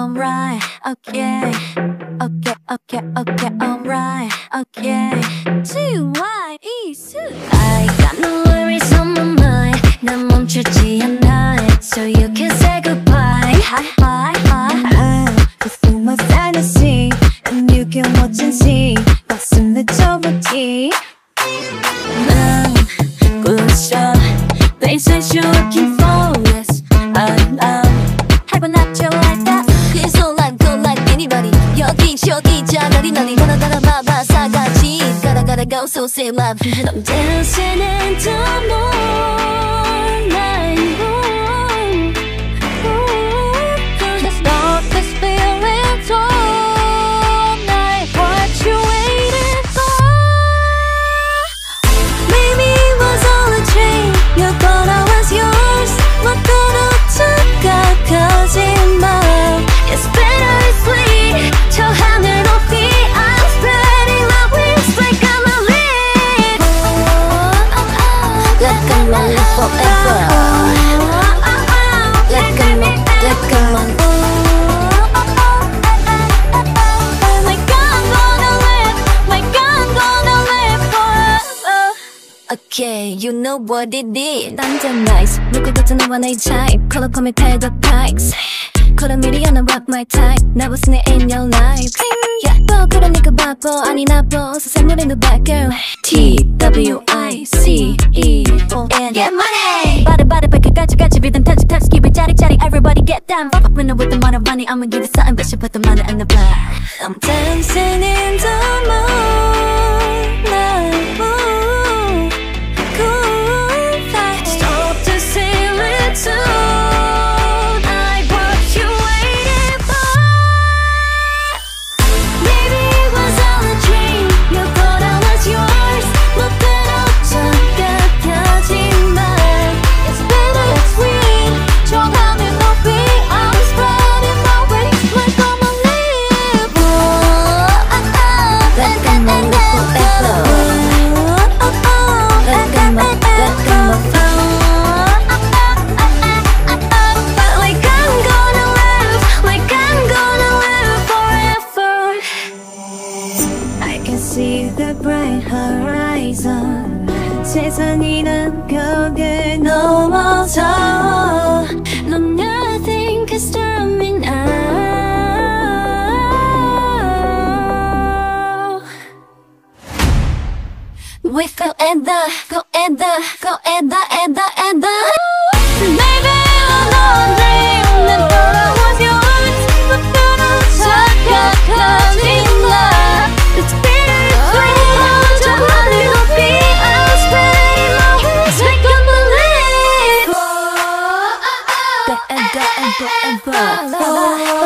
alright, okay, okay, okay, okay, alright, okay. Two Y E 수. I got no worries on my mind. 난 멈추지 않아. So you can say goodbye. Hi, hi, hi. I'm fulfill my fantasy And you can watch and see What's in the tea 난 부셔. Place that you're looking for. Yes, I'm, I'm. go so say love. I'm dancing in the moonlight. Okay, you know what it is. 남자 nice, 누구부터 너와 내 type. Color call me tell the pipes. Call me Rihanna, rock my type. 나 보스네 in your life. Yeah, 뭐 그러니까 바보 아니 나보 세상 노래는 bad girl. T W I C E O N. Get money. 바리 바리 백까지 같이 비든 터치 터치 keep it 짜릿짜릿. Everybody get down. Fuck up with the with the money money. I'ma give you something, but she put the money in the blood. I'm dancing in the moonlight. can see the bright horizon 세상이란 벽을 넘어서 No, nothing can stop me now. We go and the, go and the, go and the, and the, and the. 了。